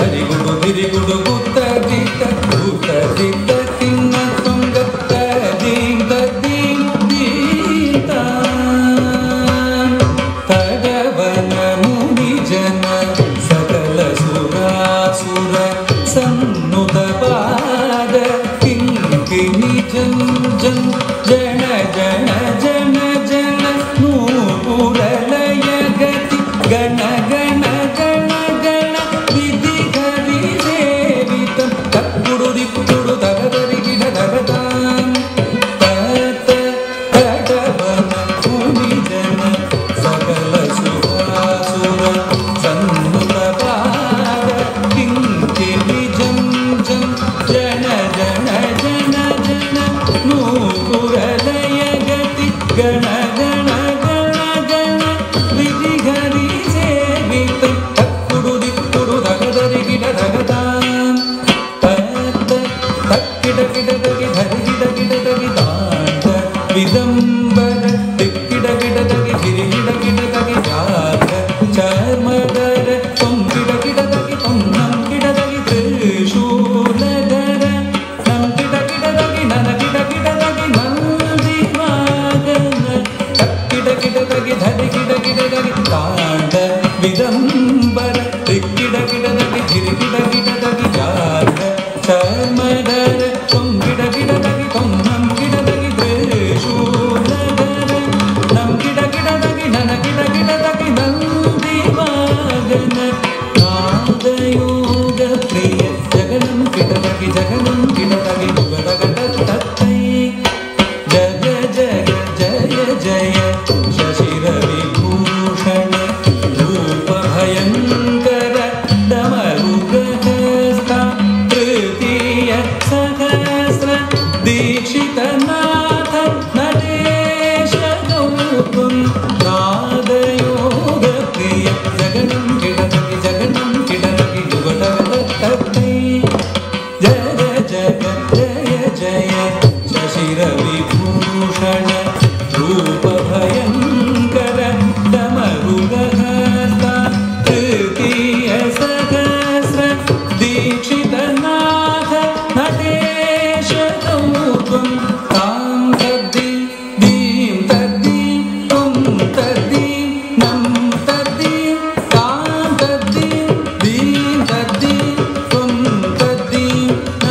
తిరుగుడు తిరుగుడు గుత్త గిట్ట గుత్త गति गण गण गण विधिम् 잘ं तां प्रदी दीं प्रति पुं प्रदी नं प्रति सां दीमति पुं न